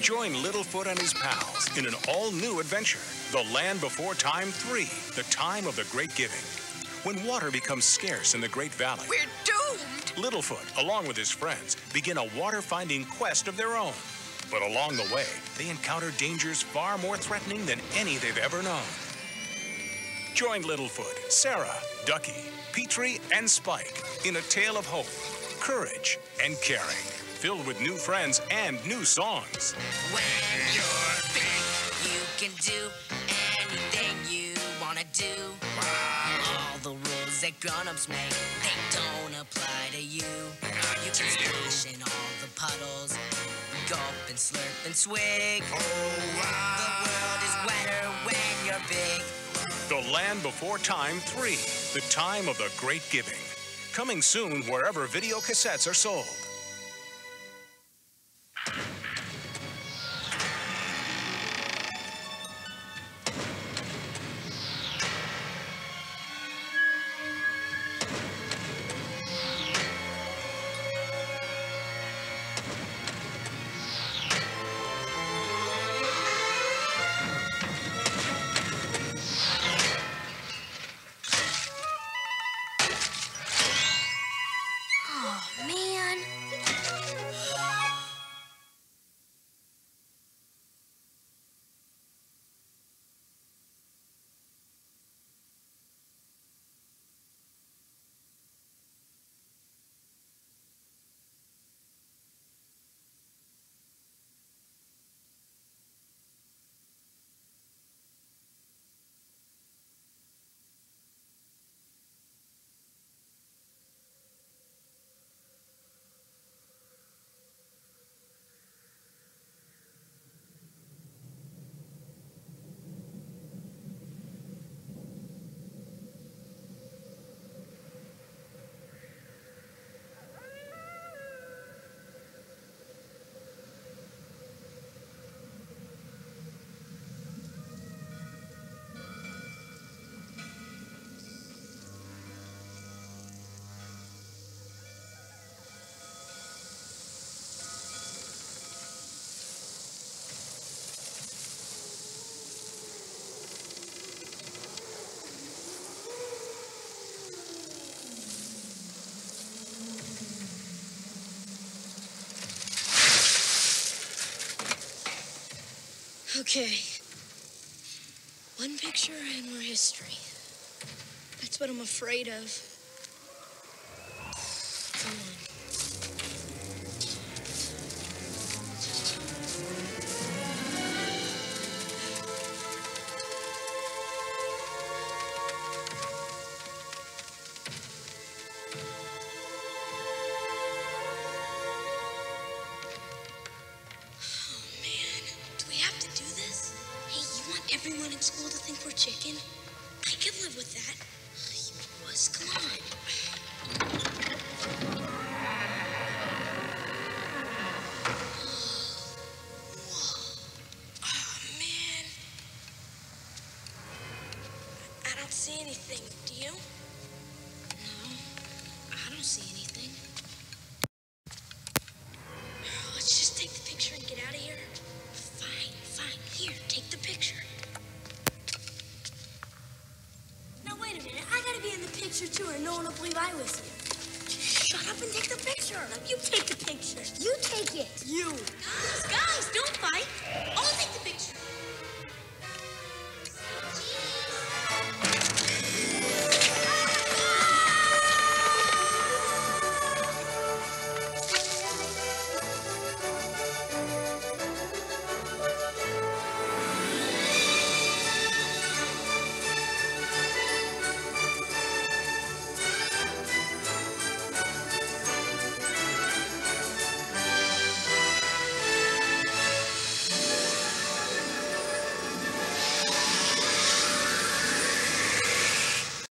Join Littlefoot and his pals in an all new adventure The Land Before Time 3 The Time of the Great Giving. When water becomes scarce in the Great Valley, We're doomed. Littlefoot, along with his friends, begin a water finding quest of their own. But along the way, they encounter dangers far more threatening than any they've ever known. Join Littlefoot, Cera, Ducky, Petrie, and Spike in a tale of hope, courage, and caring, filled with new friends and new songs. When you're big, you can do anything you wanna do. All the rules that grown-ups make, they don't apply to you. You can splash in all the puddles, gulp and slurp and swig. Oh, the world is wetter when you're big. The Land Before Time 3 The Time of the Great Giving. Coming soon wherever video cassettes are sold. Okay. One picture and more history. That's what I'm afraid of. Everyone in school to think we're chicken? I could live with that. You wuss, come on. I don't see anything. Do you? No, I don't see anything. No one will believe I was here. Shut up and take the picture. You take the picture. You take it. You. Guys, guys, don't fight.